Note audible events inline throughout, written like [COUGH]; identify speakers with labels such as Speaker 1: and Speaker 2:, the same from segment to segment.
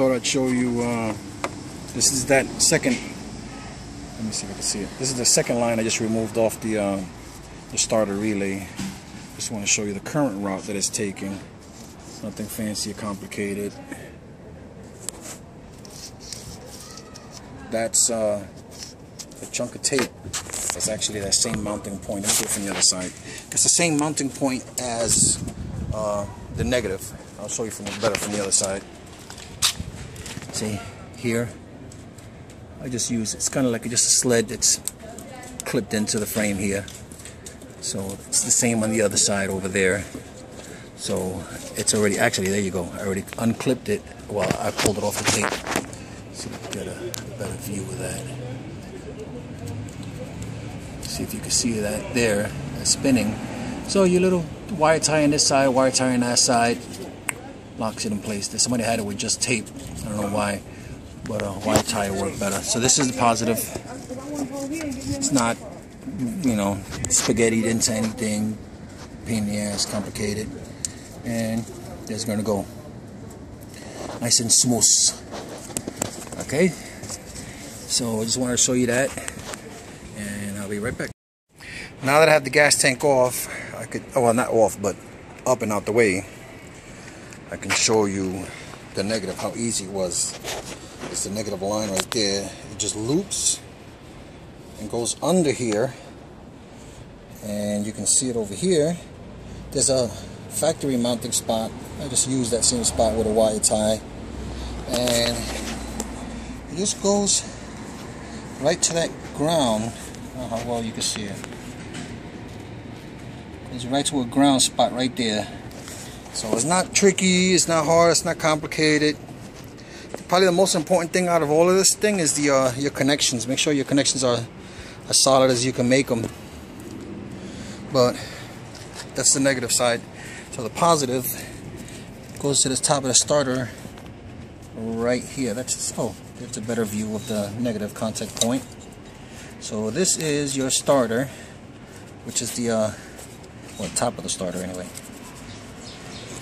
Speaker 1: thought I'd show you, uh, this is that second, let me see if I can see it. This is the second line I just removed off the, uh, the starter relay. Just want to show you the current route that it's taking. Nothing fancy or complicated. That's uh, a chunk of tape. It's actually that same mounting point. Let me do it from the other side. It's the same mounting point as uh, the negative. I'll show you from better from the other side. See here, I just use it's kind of like just a sled that's clipped into the frame here. So it's the same on the other side over there. So it's already actually there you go. I already unclipped it while I pulled it off the tape. If we get a better view of that. See if you can see that there, spinning. So your little wire tie on this side, wire tie on that side, locks it in place. That somebody had it with just tape. I don't know why, but uh, a wire tie worked better. So this is the positive. It's not, you know, spaghettied into anything, pain in the ass, complicated. And it's gonna go nice and smooth. Okay, so I just wanted to show you that, and I'll be right back. Now that I have the gas tank off, I could, oh, well, not off, but up and out the way, I can show you the negative, how easy it was. It's the negative line right there. It just loops and goes under here. And you can see it over here. There's a factory mounting spot. I just use that same spot with a wire tie. And it just goes right to that ground. Oh, how well you can see it. Goes right to a ground spot right there. So it's not tricky, it's not hard, it's not complicated. Probably the most important thing out of all of this thing is the uh, your connections. Make sure your connections are as solid as you can make them. But that's the negative side. So the positive goes to the top of the starter right here. That's oh, there's a better view of the negative contact point. So this is your starter, which is the uh, well, top of the starter anyway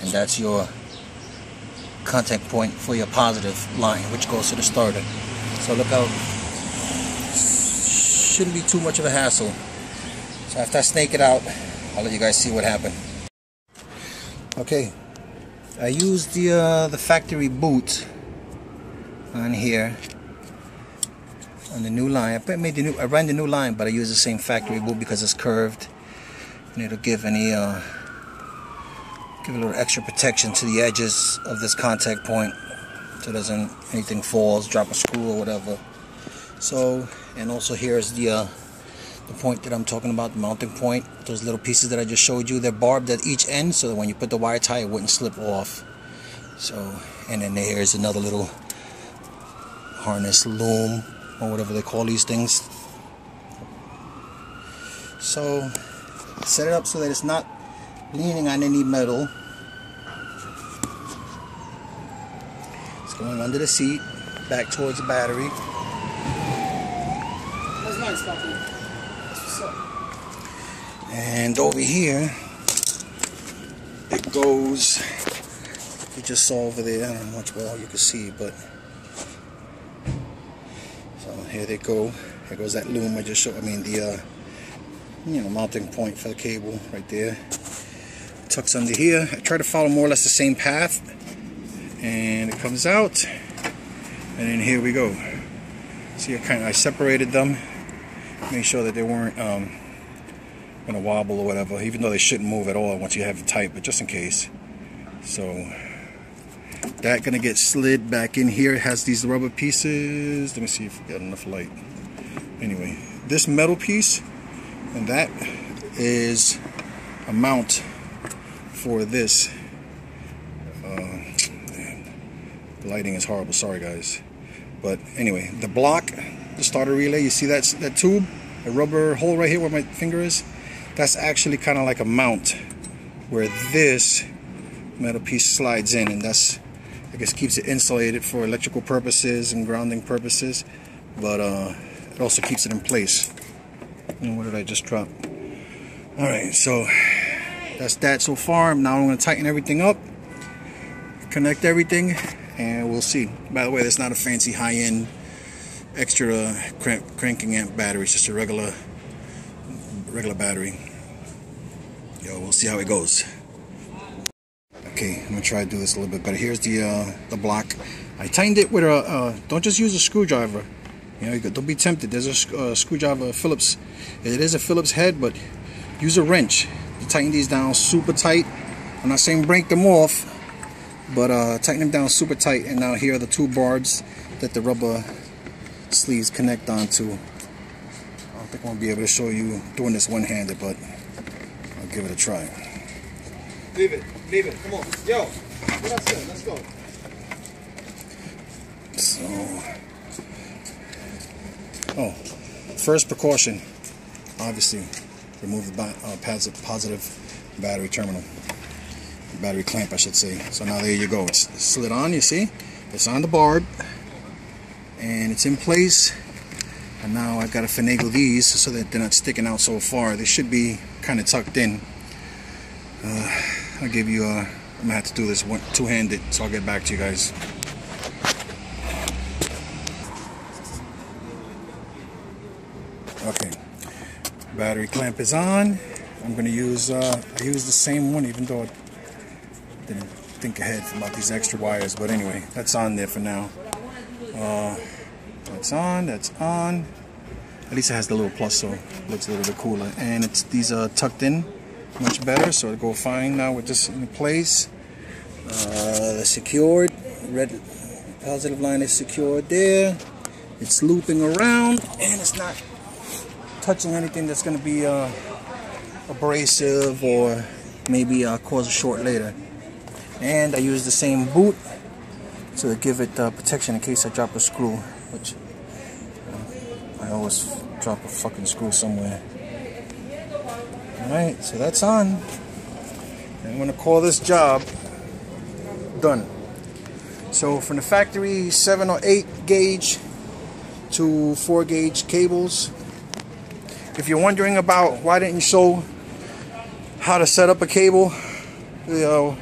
Speaker 1: and that's your contact point for your positive line which goes to the starter. So look out. Shouldn't be too much of a hassle. So after I snake it out I'll let you guys see what happened. Okay. I used the uh, the factory boot on here on the new line. I made the new I ran the new line but I use the same factory boot because it's curved and it'll give any uh, give a little extra protection to the edges of this contact point so doesn't anything falls drop a screw or whatever. So and also here's the uh, the point that I'm talking about the mounting point. Those little pieces that I just showed you they're barbed at each end so that when you put the wire tie it wouldn't slip off. So and then there's another little harness loom or whatever they call these things. So set it up so that it's not leaning on any metal. Going under the seat, back towards the battery. That's nice, Papi. What's up. And over here, it goes, you just saw over there, I don't know much well you can see, but so here they go. Here goes that loom I just showed, I mean the, uh, you know, mounting point for the cable right there tucks under here. I try to follow more or less the same path and it comes out and then here we go. See, I kind of I separated them, made sure that they weren't um, gonna wobble or whatever, even though they shouldn't move at all once you have it tight, but just in case. So that gonna get slid back in here. It has these rubber pieces. Let me see if we got enough light. Anyway, this metal piece and that is a mount for this. Uh, the lighting is horrible, sorry guys. But anyway, the block, the starter relay, you see that, that tube? A rubber hole right here where my finger is? That's actually kind of like a mount where this metal piece slides in and that's, I guess keeps it insulated for electrical purposes and grounding purposes. But uh, it also keeps it in place. And what did I just drop? Alright, so that's that so far. Now I'm to tighten everything up, connect everything, and we'll see. By the way, that's not a fancy high-end extra crank, cranking amp battery. It's just a regular regular battery. Yo, we'll see how it goes. Okay, I'm gonna try to do this a little bit better. Here's the uh, the block. I tightened it with a. Uh, don't just use a screwdriver. You know, you don't be tempted. There's a uh, screwdriver, Phillips. It is a Phillips head, but use a wrench to tighten these down super tight. I'm not saying break them off, but uh, tighten them down super tight. And now here are the two barbs that the rubber sleeves connect onto. I don't think I'm gonna be able to show you doing this one-handed, but I'll give it a try.
Speaker 2: Leave it, leave it. Come on, yo. What I said, let's go.
Speaker 1: So, oh, first precaution, obviously, remove the uh, positive battery terminal, battery clamp, I should say. So now there you go. It's slid on. You see, it's on the barb, and it's in place. And now I've got to finagle these so that they're not sticking out so far. They should be kind of tucked in. Uh, I'll give you a. I'm gonna have to do this one two-handed, so I'll get back to you guys. Okay, battery clamp is on. I'm gonna use uh, I use the same one, even though didn't think ahead about these extra wires. But anyway, that's on there for now. Uh, that's on. That's on. At least it has the little plus, so it looks a little bit cooler. And it's these are tucked in much better, so it'll go fine now with this in place. Uh, secured. Red positive line is secured there. It's looping around, and it's not touching anything that's going to be uh, abrasive or maybe uh, cause a short later. And I use the same boot to give it uh, protection in case I drop a screw, which I always drop a fucking screw somewhere. Alright, so that's on. I'm to call this job done. So from the factory 7 or 8 gauge to 4 gauge cables if you're wondering about why didn't you show how to set up a cable, the, uh,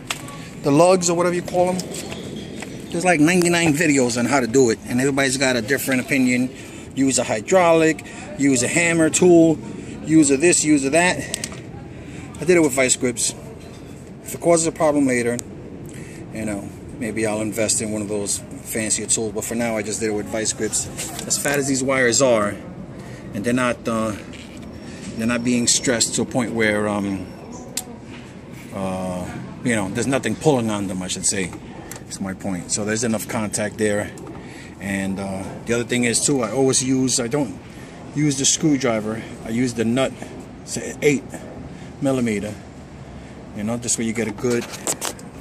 Speaker 1: the lugs or whatever you call them, there's like 99 videos on how to do it, and everybody's got a different opinion. Use a hydraulic, use a hammer tool, use a this, use a that. I did it with vice grips. If it causes a problem later, you know, maybe I'll invest in one of those fancier tools. But for now, I just did it with vice grips. As fat as these wires are, and they're not uh, they're not being stressed to a point where um, you know there's nothing pulling on them I should say that's my point. So there's enough contact there. And uh, the other thing is too I always use I don't use the screwdriver. I use the nut say 8 millimeter. You know this way you get a good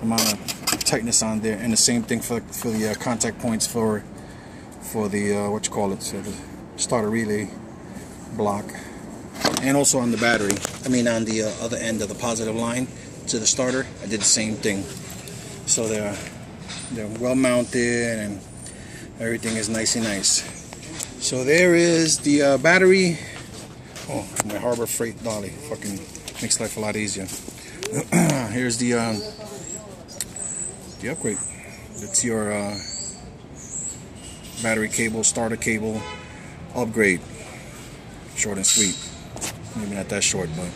Speaker 1: amount of tightness on there. And the same thing for, for the uh, contact points for for the uh, what you call it so the starter relay block. And also on the battery I mean on the uh, other end of the positive line to the starter I did the same thing. So they're they're well mounted and everything is nice and nice. So there is the uh, battery. Oh my Harbor Freight dolly fucking makes life a lot easier. [CLEARS THROAT] Here's the um, the upgrade. It's your uh, battery cable starter cable upgrade. Short and sweet. Maybe not that short, but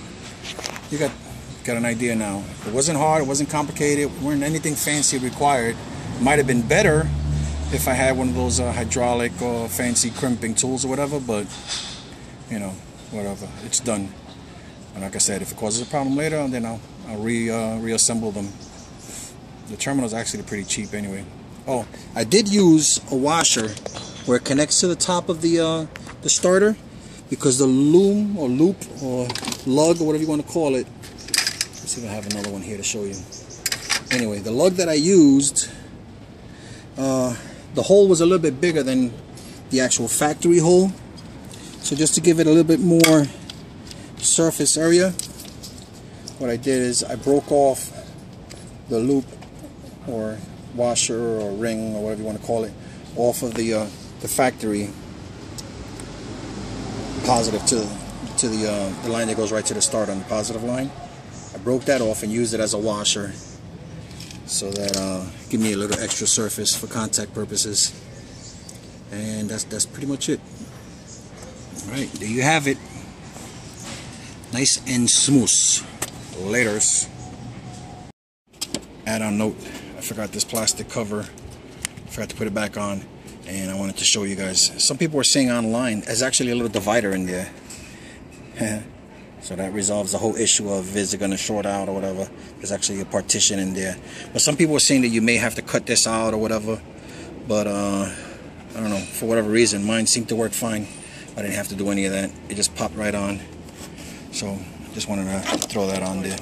Speaker 1: you got got an idea now. It wasn't hard, it wasn't complicated, weren't anything fancy required. Might have been better if I had one of those uh, hydraulic or fancy crimping tools or whatever, but you know, whatever. It's done. And like I said, if it causes a problem later, then I'll, I'll re, uh, reassemble them. The terminal is actually pretty cheap anyway. Oh, I did use a washer where it connects to the top of the uh, the starter because the loom or loop or lug or whatever you want to call it let's see if I have another one here to show you anyway the lug that I used uh, the hole was a little bit bigger than the actual factory hole so just to give it a little bit more surface area what I did is I broke off the loop or washer or ring or whatever you want to call it off of the uh, the factory positive to to the uh, the line that goes right to the start on the positive line. I broke that off and used it as a washer. so that uh, give me a little extra surface for contact purposes. And that's that's pretty much it. All right there you have it. Nice and smooth. Laters. Add on note I forgot this plastic cover. Forgot to put it back on and I wanted to show you guys. Some people were saying online there's actually a little divider in there [LAUGHS] so that resolves the whole issue of is it going to short out or whatever? There's actually a partition in there. But some people are saying that you may have to cut this out or whatever but uh, I don't know. For whatever reason mine seemed to work fine. I didn't have to do any of that. It just popped right on. So just wanted to throw that on there